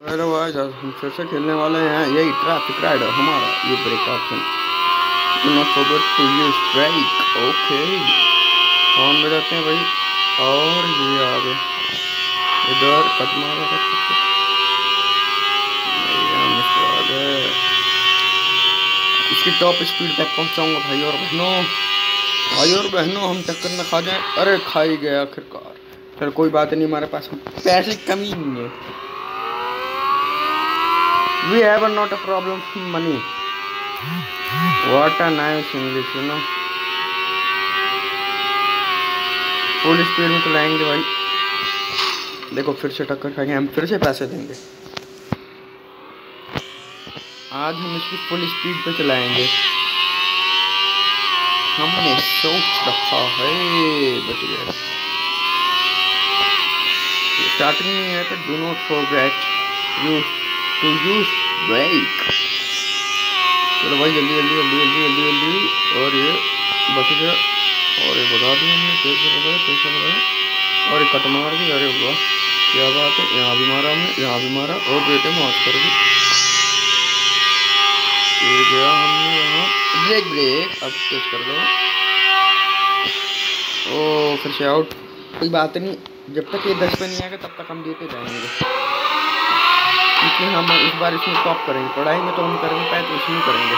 Hello भाई हम फिर से खेलने वाले हैं, यही ट्रैफ़िक राइडर हमारा, ये brake option do to use brake okay on में जाते हैं भाई, और ये आगे। इधर कट मारा इसकी टॉप स्पीड तक पहुंचाऊँगा भाई और बहनों। भाई और बहनों, हम टक्कर में खा जाए। अरे, खाई गया आखिरकार। फिर कोई बात नहीं, हमारे पास पैसे कमी नहीं है we have not a problem with money. What a nice english, you know. Full speed में चलाएँगे भाई। देखो, फिर से टक्कर खाएँगे, हम फिर से पैसे देंगे। आज हम इसकी फुल स्पीड पे चलाएँगे। हमने सोच रखा है बच गया स्टार्टिंग में है तो do not forget you to use brake चलो भाई, जल्दी जल्दी जल्दी जल्दी जल्दी जल्दी। और ये बच गया। और ये बता दिया हमने कैसे बताया कैसे बताया। और ये कट मार दी अरे वाह, क्या बात है। यहाँ भी मारा हमने, यहाँ भी मारा। और बेटे, माफ़ कर दी। ये गया हमने यहाँ। ब्रेक ब्रेक अब तेज कर दो। ओ, फिर से आउट कोई बात नहीं। जब तक ये दस पे नहीं आएगा, तब तक हम देते जाएँगे। क्योंकि हम इस बार इसमें टॉप करेंगे। पढ़ाई में तो हम कर नहीं पाए तो इसमें करेंगे।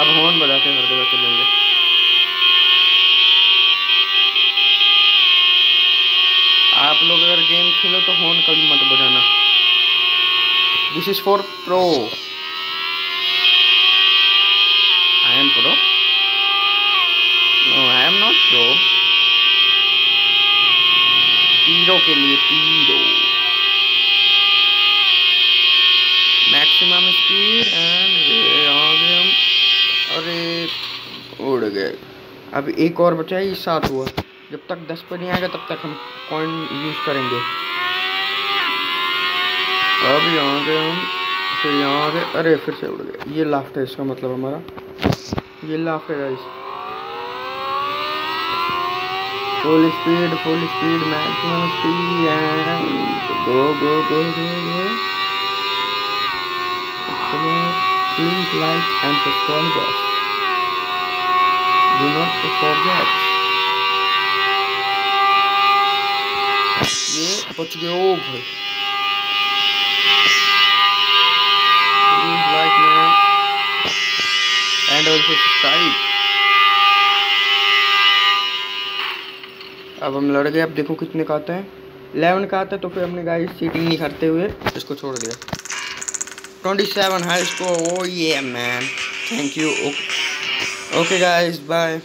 अब हॉर्न बजाते हर जगह चलेंगे। आप लोग अगर गेम खेलो तो हॉर्न कभी मत बजाना। This is for pro I am pro I am not pro pro के लिए पीरो मैक्सिमम स्पीड एंड ये आगे हम अरे उड़ गए। अब एक और बचा है सात हुआ। जब तक दस पर नहीं आएगा तब तक हम कॉइन यूज़ करेंगे। अब यहाँ गए हम फिर यहाँ गए अरे फिर से उड़ गए। ये लाफ्ट है इसका मतलब हमारा। ये लास्ट है guys full speed full speed maximum speed and go go go go go please like and subscribe us. Do not forget. ये बच गए ओ भाई Please like man and also subscribe. अब हम लड़ गए अब देखो कितने का आता है इलेवन का आता है तो फिर हमने गाइस सीटिंग नहीं करते हुए इसको छोड़ दिया 27 high score oh yeah man. Thank you. Okay, okay guys. Bye